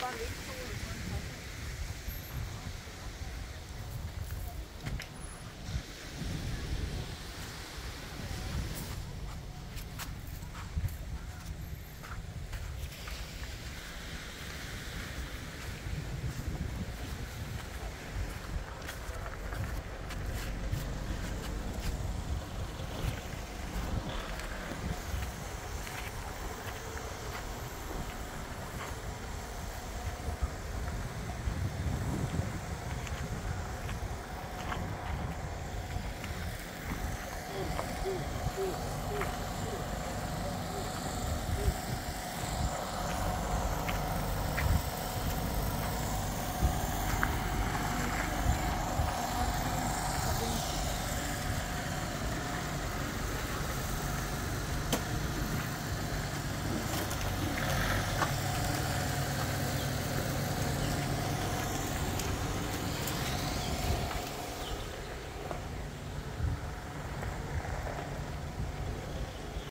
funding. Ooh, ooh.